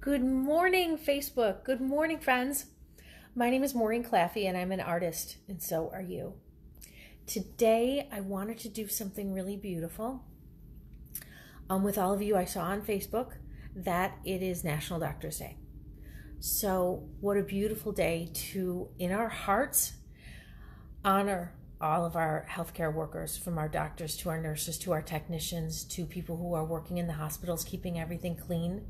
Good morning, Facebook. Good morning, friends. My name is Maureen Claffy, and I'm an artist, and so are you. Today, I wanted to do something really beautiful. Um, with all of you, I saw on Facebook that it is National Doctors Day. So, what a beautiful day to, in our hearts, honor all of our healthcare workers, from our doctors to our nurses to our technicians to people who are working in the hospitals, keeping everything clean.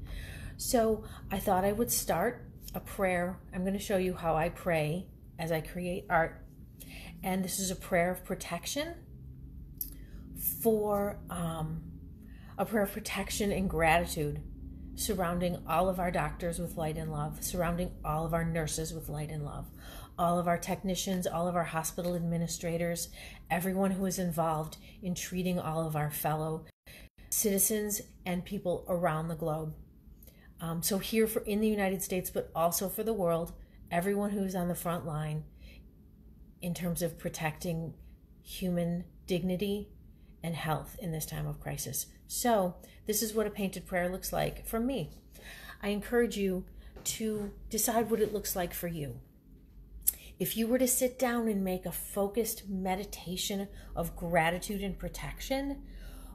So I thought I would start a prayer. I'm going to show you how I pray as I create art. And this is a prayer of protection for um, a prayer of protection and gratitude surrounding all of our doctors with light and love, surrounding all of our nurses with light and love, all of our technicians, all of our hospital administrators, everyone who is involved in treating all of our fellow citizens and people around the globe. Um, so, here for in the United States, but also for the world, everyone who's on the front line in terms of protecting human dignity and health in this time of crisis. So, this is what a painted prayer looks like from me. I encourage you to decide what it looks like for you. If you were to sit down and make a focused meditation of gratitude and protection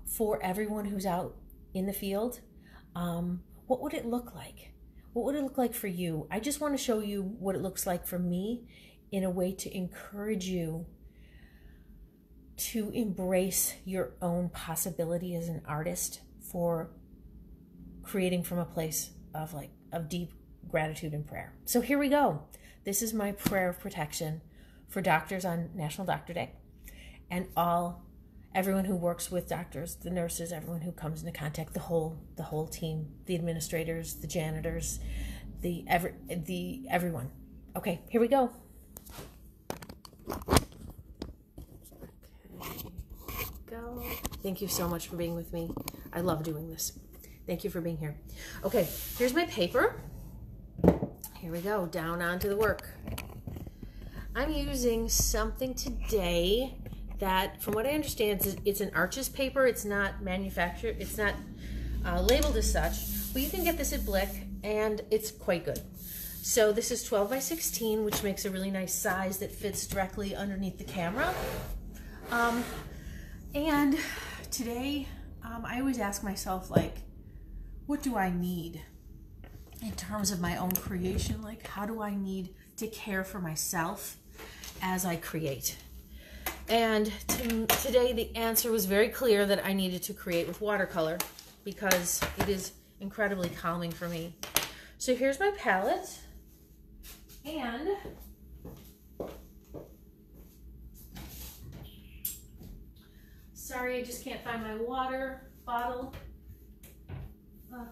for everyone who's out in the field, um, what would it look like? What would it look like for you? I just want to show you what it looks like for me in a way to encourage you to embrace your own possibility as an artist for creating from a place of like of deep gratitude and prayer. So here we go. This is my prayer of protection for doctors on National Doctor Day and all everyone who works with doctors, the nurses, everyone who comes into contact, the whole the whole team, the administrators, the janitors, the every the everyone. Okay, here we go. Okay. Go. Thank you so much for being with me. I love doing this. Thank you for being here. Okay, here's my paper. Here we go, down onto the work. I'm using something today that, from what I understand, it's an Arches paper. It's not manufactured, it's not uh, labeled as such, but you can get this at Blick, and it's quite good. So this is 12 by 16, which makes a really nice size that fits directly underneath the camera. Um, and today, um, I always ask myself, like, what do I need? in terms of my own creation like how do i need to care for myself as i create and to, today the answer was very clear that i needed to create with watercolor because it is incredibly calming for me so here's my palette and sorry i just can't find my water bottle uh.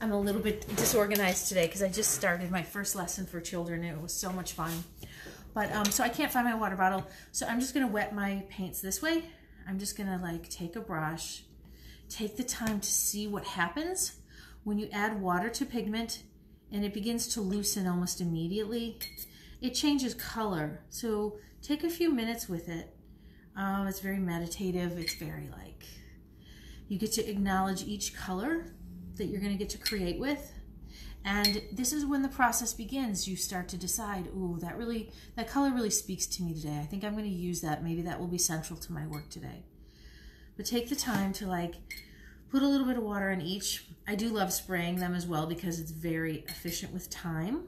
I'm a little bit disorganized today because I just started my first lesson for children and it was so much fun. But um, so I can't find my water bottle. So I'm just gonna wet my paints this way. I'm just gonna like take a brush, take the time to see what happens when you add water to pigment and it begins to loosen almost immediately. It changes color. So take a few minutes with it. Um, it's very meditative. It's very like, you get to acknowledge each color that you're going to get to create with. And this is when the process begins. You start to decide, ooh, that really, that color really speaks to me today. I think I'm going to use that. Maybe that will be central to my work today. But take the time to like put a little bit of water in each. I do love spraying them as well because it's very efficient with time.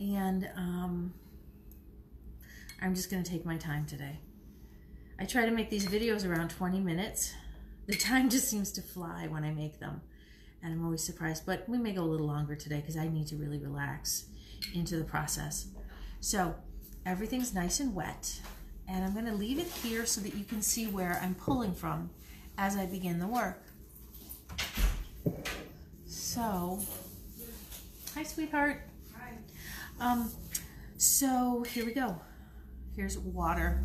And um, I'm just going to take my time today. I try to make these videos around 20 minutes the time just seems to fly when I make them. And I'm always surprised. But we may go a little longer today because I need to really relax into the process. So everything's nice and wet. And I'm going to leave it here so that you can see where I'm pulling from as I begin the work. So, hi, sweetheart. Hi. Um, so here we go. Here's water.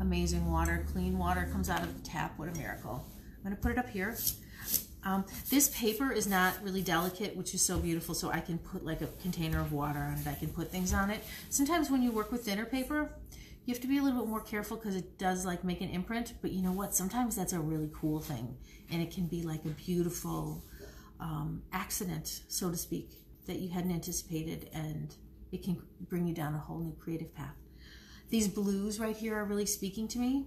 Amazing water. Clean water comes out of the tap. What a miracle. I'm going to put it up here. Um, this paper is not really delicate, which is so beautiful, so I can put like a container of water on it. I can put things on it. Sometimes when you work with thinner paper, You have to be a little bit more careful because it does like make an imprint, but you know what? Sometimes that's a really cool thing, and it can be like a beautiful um, accident, so to speak, that you hadn't anticipated, and it can bring you down a whole new creative path. These blues right here are really speaking to me.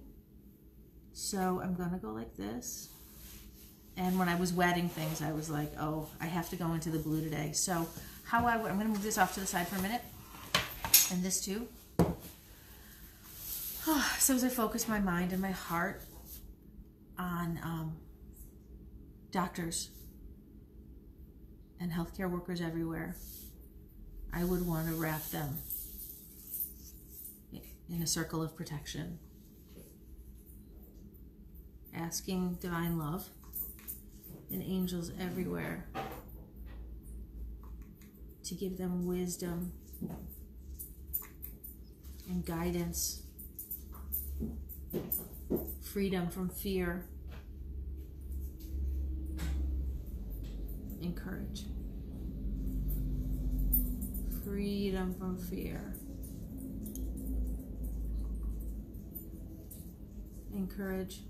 So I'm gonna go like this. And when I was wetting things, I was like, oh, I have to go into the blue today. So how I, I'm gonna move this off to the side for a minute. And this too. so as I focus my mind and my heart on um, doctors and healthcare workers everywhere, I would want to wrap them in a circle of protection. Asking divine love and angels everywhere to give them wisdom and guidance, freedom from fear, and courage. Freedom from fear. And courage.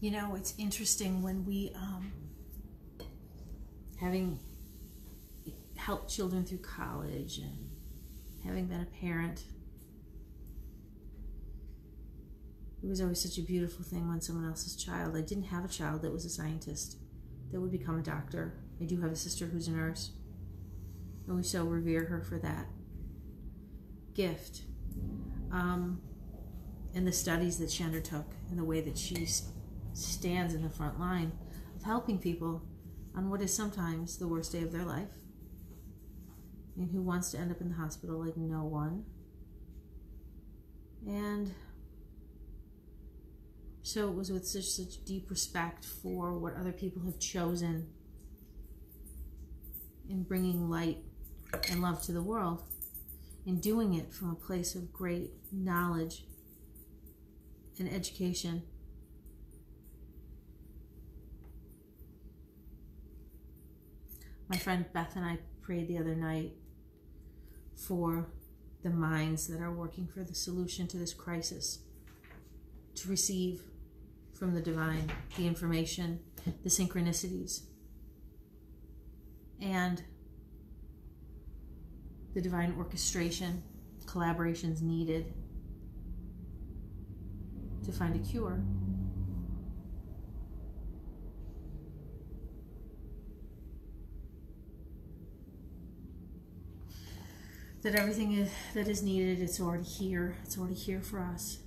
You know, it's interesting when we, um, having helped children through college and having been a parent, it was always such a beautiful thing when someone else's child, I didn't have a child that was a scientist, that would become a doctor. I do have a sister who's a nurse, and we so revere her for that gift. Um, and the studies that she undertook and the way that she's stands in the front line of helping people on what is sometimes the worst day of their life and who wants to end up in the hospital like no one. And so it was with such such deep respect for what other people have chosen in bringing light and love to the world, in doing it from a place of great knowledge and education My friend Beth and I prayed the other night for the minds that are working for the solution to this crisis to receive from the divine the information, the synchronicities, and the divine orchestration, collaborations needed to find a cure. That everything is, that is needed it's already here it's already here for us.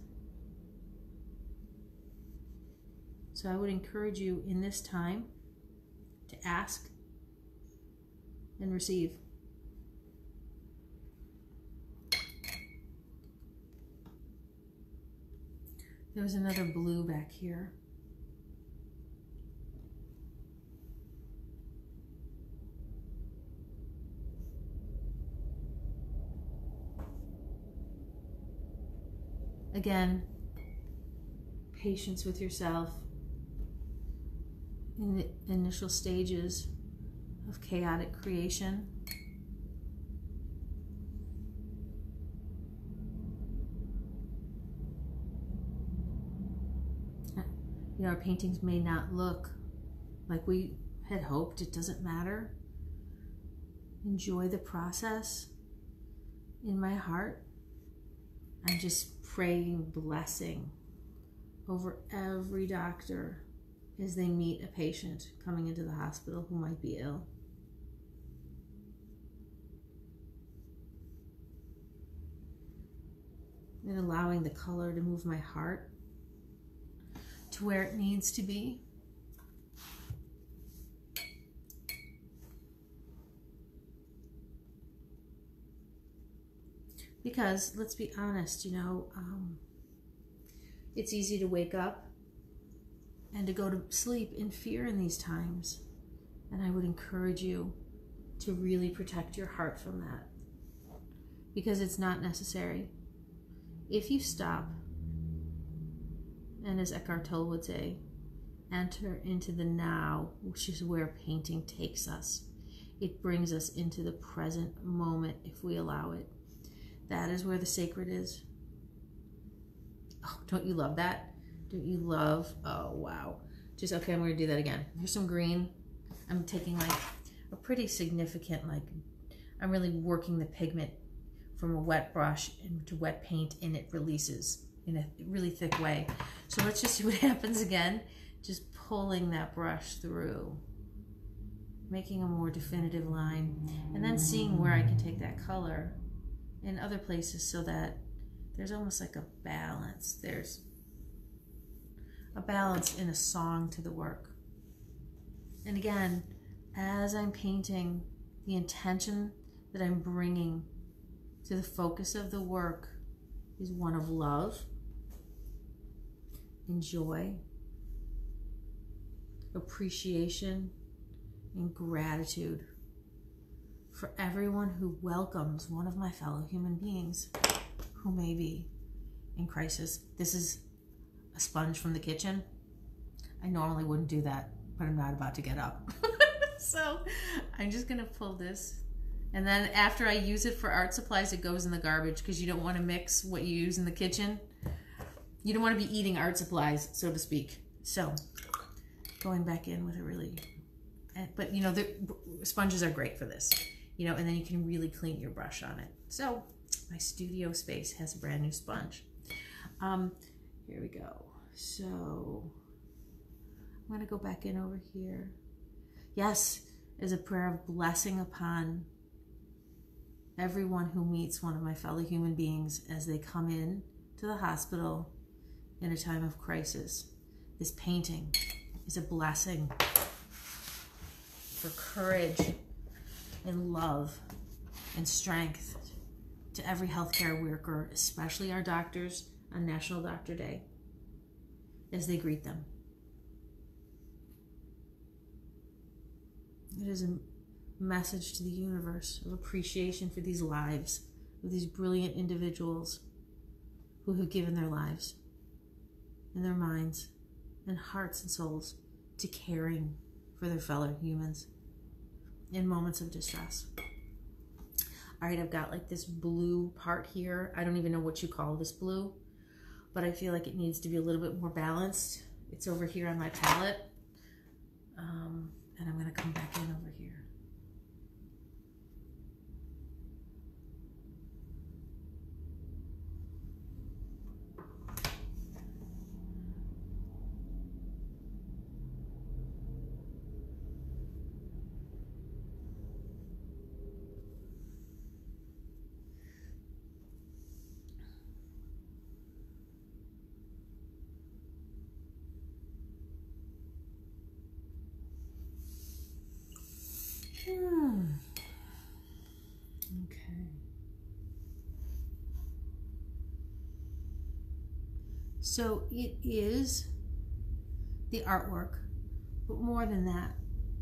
So i would encourage you in this time to ask and receive. There was another blue back here Again, patience with yourself in the initial stages of chaotic creation. You know, our paintings may not look like we had hoped. It doesn't matter. Enjoy the process in my heart. I'm just praying blessing over every doctor as they meet a patient coming into the hospital who might be ill. And allowing the color to move my heart to where it needs to be. Because let's be honest, you know, um, it's easy to wake up and to go to sleep in fear in these times. And I would encourage you to really protect your heart from that because it's not necessary. If you stop, and as Eckhart Tolle would say, enter into the now, which is where painting takes us. It brings us into the present moment if we allow it. That is where the sacred is. Oh, don't you love that? Don't you love? Oh, wow. Just, okay, I'm going to do that again. Here's some green. I'm taking like a pretty significant, like, I'm really working the pigment from a wet brush into wet paint and it releases in a really thick way. So let's just see what happens again. Just pulling that brush through making a more definitive line, and then seeing where I can take that color in other places so that there's almost like a balance. There's a balance in a song to the work. And again, as I'm painting, the intention that I'm bringing to the focus of the work is one of love and joy, appreciation, and gratitude for everyone who welcomes one of my fellow human beings who may be in crisis. This is a sponge from the kitchen. I normally wouldn't do that, but I'm not about to get up. so I'm just gonna pull this. And then after I use it for art supplies, it goes in the garbage because you don't want to mix what you use in the kitchen. You don't want to be eating art supplies, so to speak. So going back in with a really eh, but you know, the sponges are great for this, you know, and then you can really clean your brush on it. So my studio space has a brand new sponge. Um, here we go. So I'm going to go back in over here. Yes, is a prayer of blessing upon everyone who meets one of my fellow human beings as they come in to the hospital in a time of crisis. This painting is a blessing for courage and love and strength to every healthcare worker, especially our doctors on National Doctor Day, as they greet them. It is a message to the universe of appreciation for these lives, of these brilliant individuals who have given their lives and their minds and hearts and souls to caring for their fellow humans in moments of distress. All right, I've got like this blue part here. I don't even know what you call this blue, but I feel like it needs to be a little bit more balanced. It's over here on my palette. Um, and I'm gonna come back in over here. Hmm. Okay. So it is the artwork, but more than that,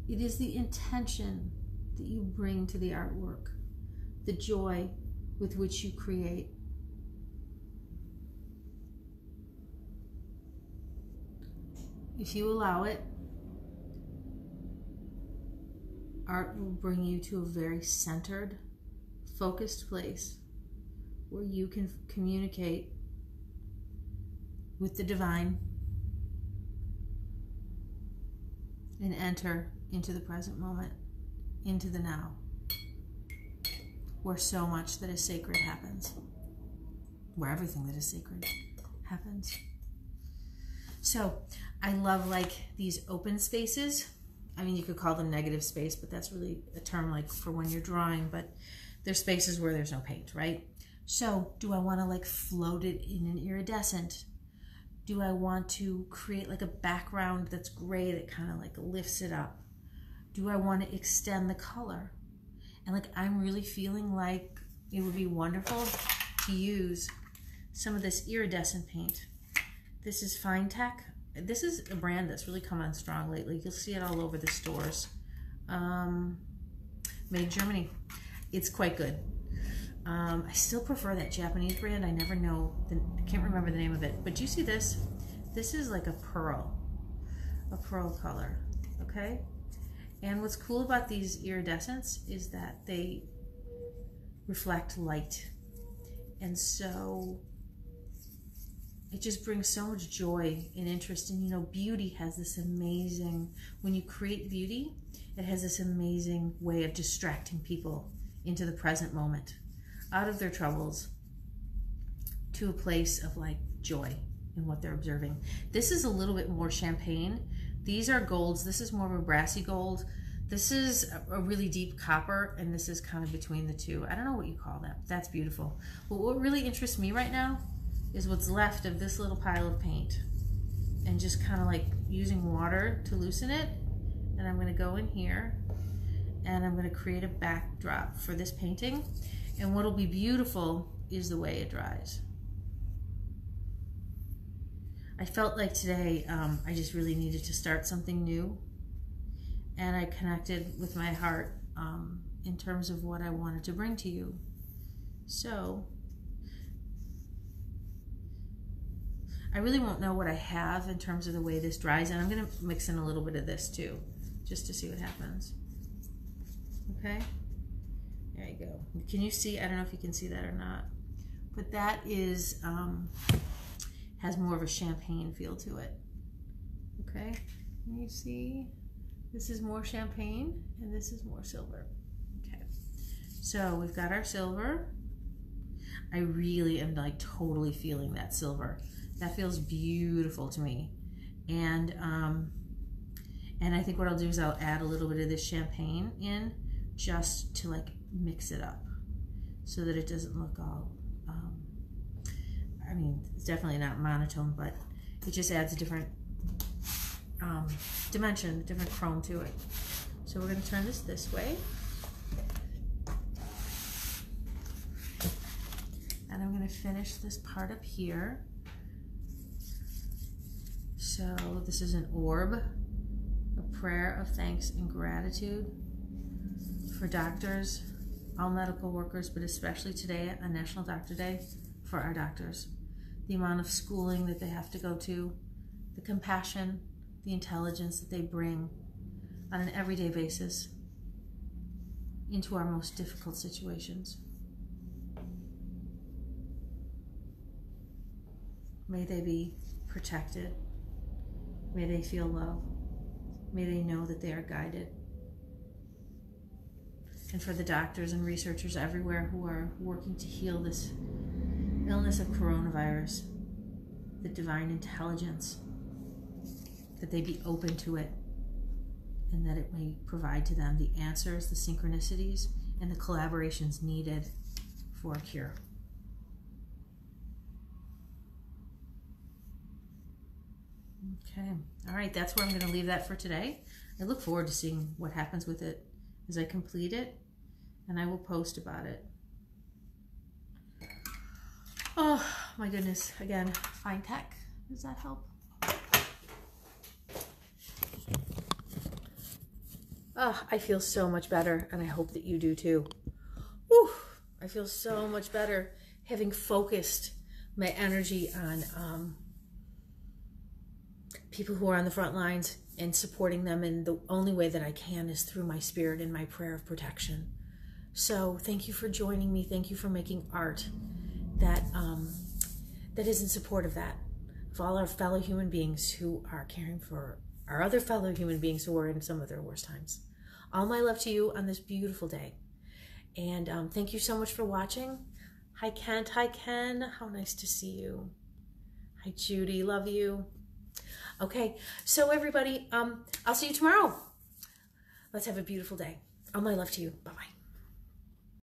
it is the intention that you bring to the artwork, the joy with which you create. If you allow it, art will bring you to a very centered, focused place where you can communicate with the divine and enter into the present moment, into the now, where so much that is sacred happens, where everything that is sacred happens. So I love like these open spaces I mean, you could call them negative space, but that's really a term like for when you're drawing, but there's spaces where there's no paint, right? So do I want to like float it in an iridescent? Do I want to create like a background that's gray that kind of like lifts it up? Do I want to extend the color? And like, I'm really feeling like it would be wonderful to use some of this iridescent paint. This is Finetec this is a brand that's really come on strong lately. You'll see it all over the stores. Um, made Germany. It's quite good. Um, I still prefer that Japanese brand. I never know, the, I can't remember the name of it. But do you see this? This is like a pearl, a pearl color, okay? And what's cool about these iridescents is that they reflect light. And so it just brings so much joy and interest. And you know, beauty has this amazing, when you create beauty, it has this amazing way of distracting people into the present moment, out of their troubles, to a place of like joy in what they're observing. This is a little bit more champagne. These are golds. This is more of a brassy gold. This is a really deep copper, and this is kind of between the two. I don't know what you call that. That's beautiful. But what really interests me right now is what's left of this little pile of paint. And just kind of like using water to loosen it. And I'm gonna go in here and I'm gonna create a backdrop for this painting. And what'll be beautiful is the way it dries. I felt like today um, I just really needed to start something new. And I connected with my heart um, in terms of what I wanted to bring to you. So I really won't know what I have in terms of the way this dries. And I'm going to mix in a little bit of this too, just to see what happens. Okay? There you go. Can you see? I don't know if you can see that or not. But that is... Um, has more of a champagne feel to it. Okay, can you see? This is more champagne and this is more silver. Okay, so we've got our silver. I really am like totally feeling that silver. That feels beautiful to me. And um, and I think what I'll do is I'll add a little bit of this champagne in just to like mix it up so that it doesn't look all I mean, it's definitely not monotone, but it just adds a different um, dimension, different chrome to it. So we're going to turn this this way. And I'm going to finish this part up here. So this is an orb, a prayer of thanks and gratitude for doctors, all medical workers, but especially today on National Doctor Day for our doctors the amount of schooling that they have to go to, the compassion, the intelligence that they bring on an everyday basis into our most difficult situations. May they be protected. May they feel love. May they know that they are guided. And for the doctors and researchers everywhere who are working to heal this illness of coronavirus, the divine intelligence, that they be open to it, and that it may provide to them the answers, the synchronicities, and the collaborations needed for a cure. Okay, all right, that's where I'm going to leave that for today. I look forward to seeing what happens with it as I complete it, and I will post about it. Oh my goodness. Again, Finetec. Does that help? Oh, I feel so much better, and I hope that you do too. Whew, I feel so much better having focused my energy on um, people who are on the front lines and supporting them. And the only way that I can is through my spirit and my prayer of protection. So, thank you for joining me. Thank you for making art that um, that is in support of that, of all our fellow human beings who are caring for our other fellow human beings who are in some of their worst times. All my love to you on this beautiful day. And um, thank you so much for watching. Hi, Kent. Hi, Ken. How nice to see you. Hi, Judy. Love you. Okay, so everybody, um, I'll see you tomorrow. Let's have a beautiful day. All my love to you. Bye bye.